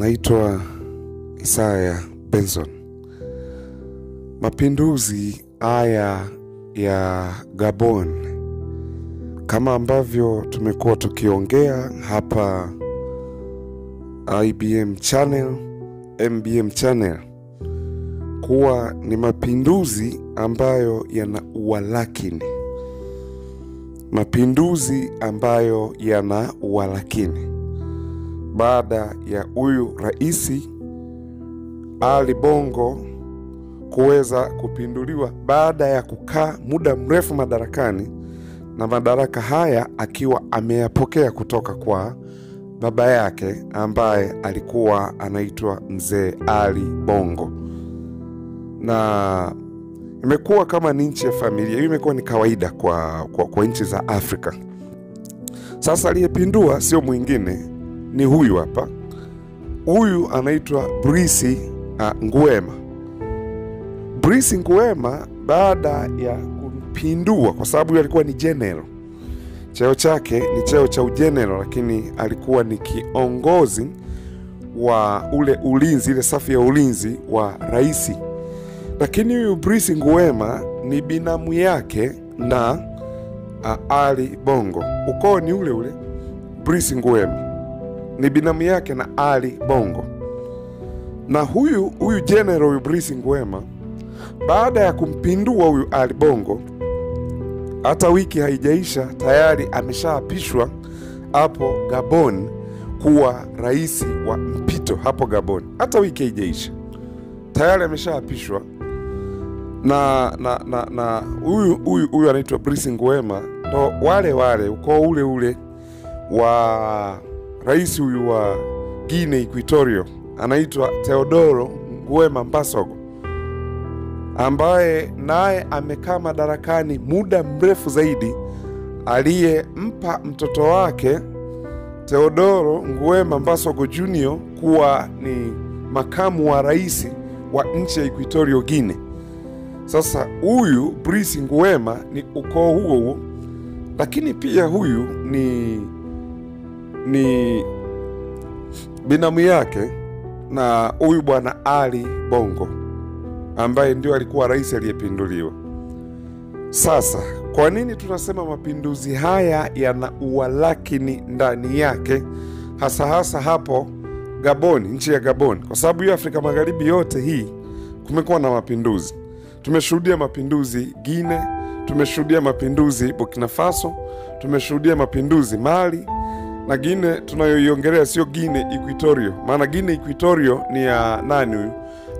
Naitwa Isaya Benson. Mapinduzi haya ya Gabon, kama ambavyo tumekuwa tukiongea hapa IBM channel, MBM channel, kuwa ni mapinduzi ambayo yana uwalakini, mapinduzi ambayo yana uwalakini baada ya huyu rais Ali Bongo kuweza kupinduliwa baada ya kukaa muda mrefu madarakani, na madaraka haya akiwa ameyapokea kutoka kwa baba yake ambaye alikuwa anaitwa Mzee Ali Bongo, na imekuwa kama ni nchi ya familia. Hiyo imekuwa ni kawaida kwa, kwa, kwa nchi za Afrika. Sasa aliyepindua sio mwingine ni huyu hapa. Huyu anaitwa Brisi uh, Nguema. Brisi Nguema baada ya kumpindua, kwa sababu huyu alikuwa ni jenero cheo chake ni cheo cha ujenero lakini alikuwa ni kiongozi wa ule ulinzi, ile safu ya ulinzi wa raisi. Lakini huyu Brisi Nguema ni binamu yake na uh, Ali Bongo, ukoo ni ule ule. Brisi Nguema ni binamu yake na Ali Bongo. Na huyu huyu general huyu Brice Nguema baada ya kumpindua huyu Ali Bongo, hata wiki haijaisha tayari ameshaapishwa hapo Gabon kuwa rais wa mpito hapo Gabon. Hata wiki haijaisha tayari ameshaapishwa na na na na huyu huyu huyu anaitwa Brice Nguema, ndo wale wale ukoo ule ule wa rais huyu wa Guinea Equatorio anaitwa Teodoro Nguema Mbasogo, ambaye naye amekaa madarakani muda mrefu zaidi, aliyempa mtoto wake Teodoro Nguema Mbasogo Junior kuwa ni makamu wa rais wa nchi ya Equatorio Guinea. Sasa huyu Brice Nguema ni ukoo huo huo, lakini pia huyu ni ni binamu yake na huyu bwana Ali Bongo ambaye ndio alikuwa rais aliyepinduliwa. Sasa kwa nini tunasema mapinduzi haya yana uwalakini ndani yake, hasa hasa hapo Gaboni, nchi ya Gaboni? Kwa sababu hiyo Afrika Magharibi yote hii kumekuwa na mapinduzi. Tumeshuhudia mapinduzi Guinea, tumeshuhudia mapinduzi Burkina Faso, tumeshuhudia mapinduzi Mali na Gine tunayoiongelea sio Gine Equitorio, maana Gine Equitorio ni ya nani huyu?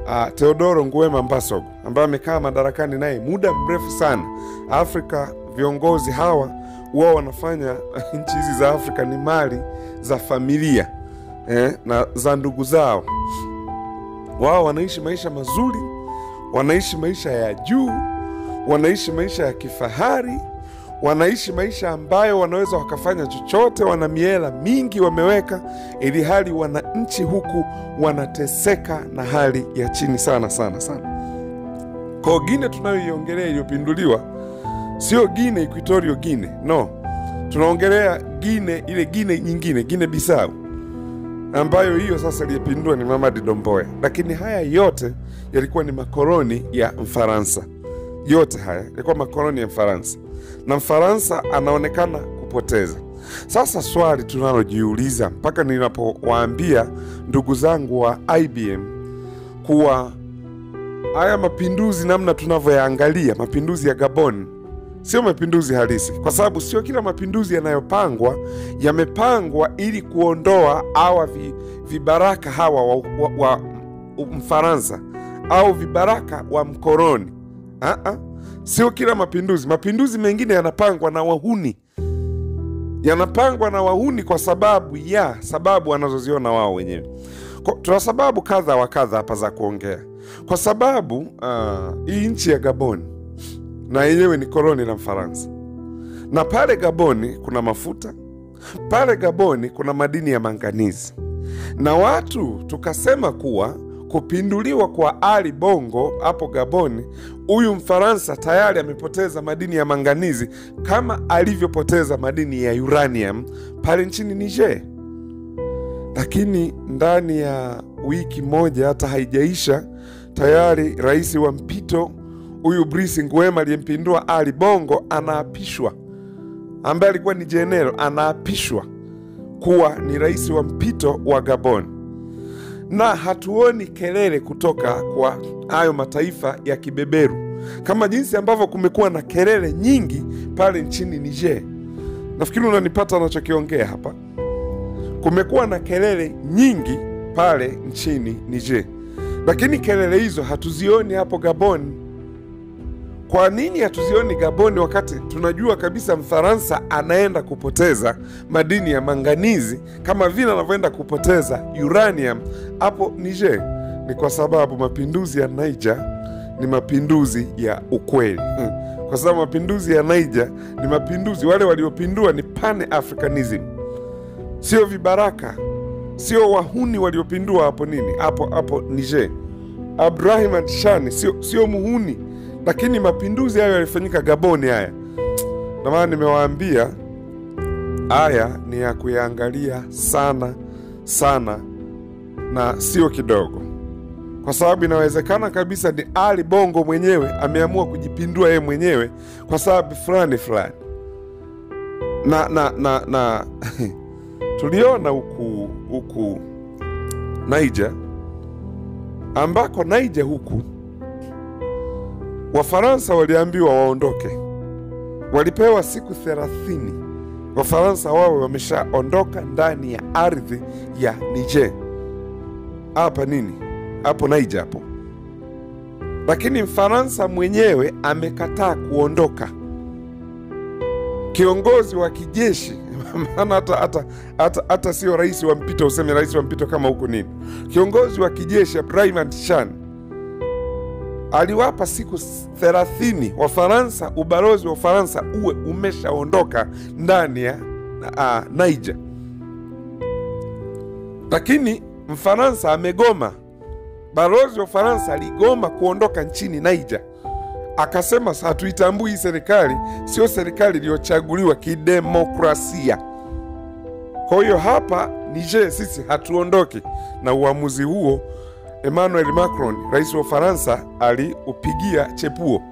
Uh, Teodoro Nguema Mbasogo ambaye amekaa madarakani naye muda mrefu sana. Afrika viongozi hawa wao wanafanya nchi hizi za Afrika ni mali za familia eh, na za ndugu zao. Wao wanaishi maisha mazuri, wanaishi maisha ya juu, wanaishi maisha ya kifahari wanaishi maisha ambayo wanaweza wakafanya chochote, wana miela mingi wameweka, ili hali wananchi huku wanateseka na hali ya chini sana sana sana. Kwa Gine tunayoiongelea iliyopinduliwa sio Gine Equatorio Gine, no, tunaongelea Gine ile Gine nyingine, Gine Bisau ambayo hiyo sasa iliyepindua ni Mamadi Domboya, lakini haya yote yalikuwa ni makoloni ya Mfaransa. Yote haya yalikuwa makoloni ya Mfaransa na Mfaransa anaonekana kupoteza. Sasa swali tunalojiuliza mpaka ninapowaambia ndugu zangu wa IBM kuwa haya mapinduzi, namna tunavyoyaangalia mapinduzi ya Gabon sio mapinduzi halisi, kwa sababu sio kila mapinduzi yanayopangwa yamepangwa ili kuondoa hawa vi, vibaraka hawa wa, wa, wa Mfaransa au vibaraka wa mkoloni. Uh-uh. Sio kila mapinduzi. Mapinduzi mengine yanapangwa na wahuni, yanapangwa na wahuni kwa sababu ya sababu wanazoziona wao wenyewe. Tuna sababu kadha wa kadha hapa za kuongea, kwa sababu uh, hii nchi ya Gabon na yenyewe ni koloni la Mfaransa, na pale Gaboni kuna mafuta, pale Gaboni kuna madini ya manganizi, na watu tukasema kuwa kupinduliwa kwa Ali Bongo hapo Gaboni, huyu Mfaransa tayari amepoteza madini ya manganizi kama alivyopoteza madini ya uranium pale nchini Niger. lakini ndani ya wiki moja hata haijaisha tayari rais wa mpito huyu Brice Nguema aliyempindua Ali Bongo anaapishwa, ambaye alikuwa ni jenero, anaapishwa kuwa ni rais wa mpito wa Gabon, na hatuoni kelele kutoka kwa hayo mataifa ya kibeberu kama jinsi ambavyo kumekuwa na kelele nyingi pale nchini Niger. Nafikiri unanipata anachokiongea hapa. Kumekuwa na kelele nyingi pale nchini Niger, lakini kelele hizo hatuzioni hapo Gabon. Kwa nini hatuzioni Gaboni wakati tunajua kabisa Mfaransa anaenda kupoteza madini ya manganizi kama vile anavyoenda kupoteza uranium hapo Niger? Ni kwa sababu mapinduzi ya Niger ni mapinduzi ya ukweli hmm. Kwa sababu mapinduzi ya Niger ni mapinduzi, wale waliopindua ni pan africanism, sio vibaraka, sio wahuni waliopindua hapo nini hapo hapo Niger. Abrahim Adshani sio sio muhuni lakini mapinduzi hayo yalifanyika Gaboni. Haya ndio maana nimewaambia haya ni ya kuyaangalia sana sana na sio kidogo, kwa sababu inawezekana kabisa ni Ali Bongo mwenyewe ameamua kujipindua yeye mwenyewe kwa sababu fulani fulani, na na na, na tuliona huku huku Niger ambako Naija huku Wafaransa waliambiwa waondoke, walipewa siku thelathini. Wafaransa wawe wameshaondoka ndani ya ardhi ya Niger, hapa nini? Hapo Niger hapo, lakini Mfaransa mwenyewe amekataa kuondoka. Kiongozi wa kijeshi maana hata hata hata hata sio rais wa mpito, useme rais wa mpito kama huko nini, kiongozi wa kijeshi Abdurahman Antishani aliwapa siku thelathini Wafaransa, ubalozi wa Ufaransa uwe umeshaondoka ndani ya uh, Niger, lakini Mfaransa amegoma. Balozi wa Ufaransa aligoma kuondoka nchini Niger, akasema hatuitambui hii serikali, sio serikali iliyochaguliwa kidemokrasia. Kwa hiyo hapa Niger sisi hatuondoki, na uamuzi huo Emmanuel Macron, rais wa Ufaransa, aliupigia chepuo,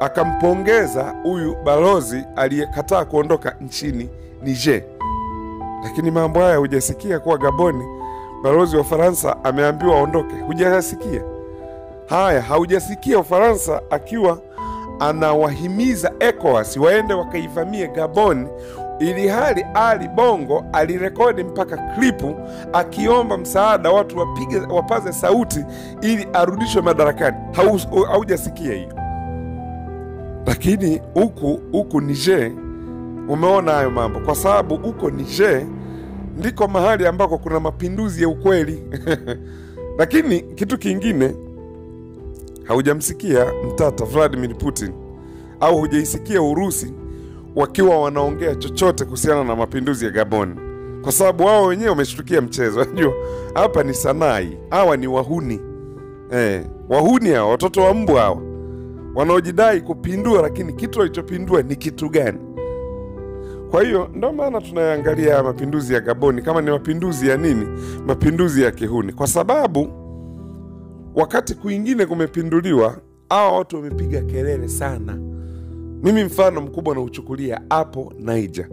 akampongeza huyu balozi aliyekataa kuondoka nchini Niger. Lakini mambo haya hujasikia kuwa Gaboni balozi wa Ufaransa ameambiwa aondoke, hujasikia haya. Haujasikia Ufaransa akiwa anawahimiza ECOWAS waende wakaivamie Gabon ili hali Ali Bongo alirekodi mpaka klipu akiomba msaada watu wapige, wapaze sauti ili arudishwe madarakani. Haujasikia hiyo, lakini huku huku Niger umeona hayo mambo, kwa sababu huko Niger ndiko mahali ambako kuna mapinduzi ya ukweli. Lakini kitu kingine haujamsikia mtata Vladimir Putin au hujaisikia Urusi wakiwa wanaongea chochote kuhusiana na mapinduzi ya Gabon, kwa sababu wao wenyewe wameshtukia mchezo. Unajua hapa ni sanai, hawa ni wahuni eh, wahuni hawa, watoto wa mbwa hawa wanaojidai kupindua, lakini kitu walichopindua ni kitu gani? Kwa hiyo ndio maana tunayangalia mapinduzi ya Gaboni kama ni mapinduzi ya nini? Mapinduzi ya kihuni, kwa sababu wakati kwingine kumepinduliwa, hawa watu wamepiga kelele sana. Mimi mfano mkubwa nauchukulia hapo Niger,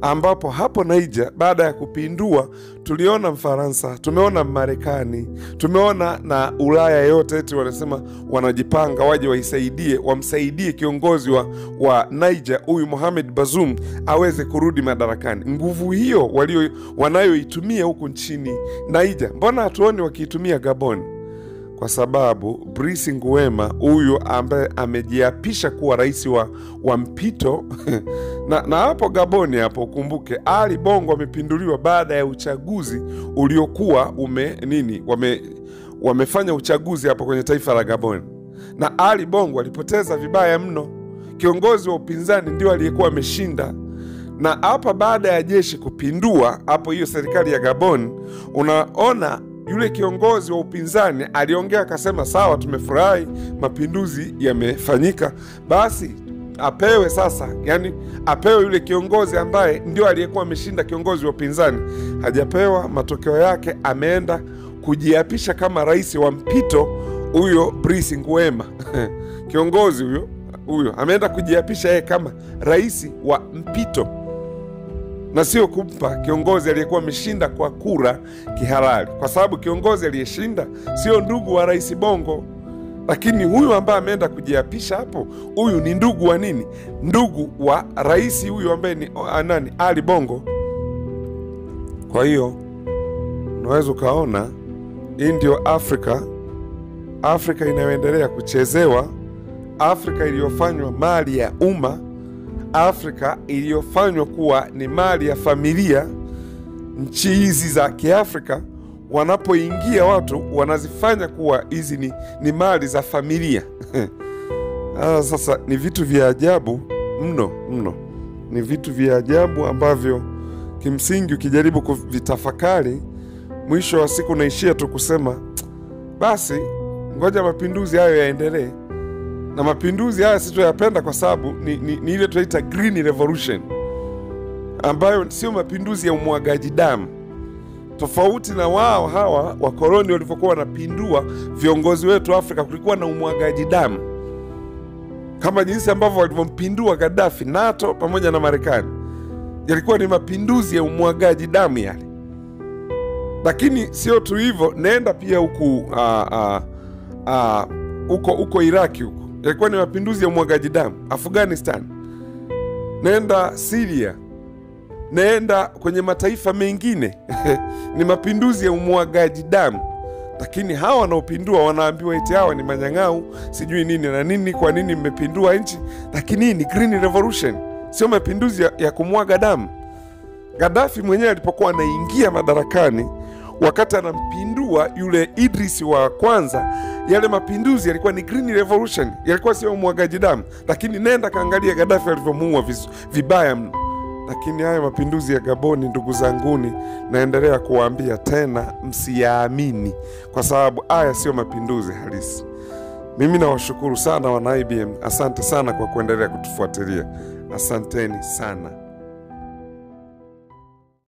ambapo hapo Niger baada ya kupindua tuliona Mfaransa, tumeona Marekani, tumeona na Ulaya yote eti wanasema wanajipanga waje waisaidie, wamsaidie kiongozi wa, wa Niger huyu Mohamed bazum aweze kurudi madarakani. Nguvu hiyo wanayoitumia huku nchini Niger, mbona hatuoni wakiitumia Gabon? Kwa sababu Brice Nguema huyu ambaye amejiapisha kuwa rais wa, wa mpito na, na hapo Gaboni hapo ukumbuke, Ali Bongo amepinduliwa baada ya uchaguzi uliokuwa ume nini wame, wamefanya uchaguzi hapo kwenye taifa la Gaboni na Ali Bongo alipoteza vibaya mno. Kiongozi wa upinzani ndio aliyekuwa ameshinda na hapa baada ya jeshi kupindua hapo hiyo serikali ya Gabon, unaona yule kiongozi wa upinzani aliongea akasema, sawa, tumefurahi mapinduzi yamefanyika, basi apewe sasa, yani apewe yule kiongozi ambaye ndio aliyekuwa ameshinda kiongozi wa upinzani. Hajapewa, matokeo yake ameenda kujiapisha kama rais wa mpito huyo Brice nguema. Kiongozi huyo huyo ameenda kujiapisha yeye kama rais wa mpito na sio kumpa kiongozi aliyekuwa ameshinda kwa kura kihalali, kwa sababu kiongozi aliyeshinda sio ndugu wa rais Bongo, lakini huyu ambaye ameenda kujiapisha hapo, huyu ni ndugu wa nini? Ndugu wa rais huyu ambaye ni nani? Ali Bongo. Kwa hiyo unaweza ukaona hii ndio Afrika, Afrika inayoendelea kuchezewa, Afrika iliyofanywa mali ya umma Afrika iliyofanywa kuwa ni mali ya familia. Nchi hizi za Kiafrika wanapoingia watu wanazifanya kuwa hizi ni, ni mali za familia. Ah, sasa ni vitu vya ajabu mno mno, ni vitu vya ajabu ambavyo kimsingi ukijaribu kuvitafakari, mwisho wa siku unaishia tu kusema basi, ngoja mapinduzi hayo yaendelee na mapinduzi haya sitoyapenda kwa sababu ni, ni, ni ile tunaita green revolution ambayo sio mapinduzi ya umwagaji damu, tofauti na wao hawa wakoloni walivyokuwa wanapindua viongozi wetu Afrika. Kulikuwa na umwagaji damu kama jinsi ambavyo walivyompindua Gaddafi, NATO pamoja na Marekani, yalikuwa ni mapinduzi ya umwagaji damu yale. Lakini sio tu hivyo, naenda pia huku ah, uh, huko huko Iraki huko yalikuwa ni mapinduzi ya umwagaji damu. Afghanistan, naenda Siria, naenda kwenye mataifa mengine ni mapinduzi ya umwagaji damu. Lakini hawa wanaopindua wanaambiwa eti hawa ni manyang'au, sijui nini na nini, kwa nini mmepindua nchi? Lakini hii ni green revolution, sio mapinduzi ya, ya kumwaga damu. Gaddafi mwenyewe alipokuwa anaingia madarakani wakati anampindua yule Idris wa kwanza, yale mapinduzi yalikuwa ni green revolution, yalikuwa sio umwagaji damu. Lakini nenda kaangalia Gaddafi alivyomuua vibaya mno. Lakini haya mapinduzi ya Gaboni, ndugu zanguni, naendelea kuwaambia tena, msiyaamini kwa sababu haya sio mapinduzi halisi. Mimi nawashukuru sana wana IBM, asante sana kwa kuendelea kutufuatilia, asanteni sana.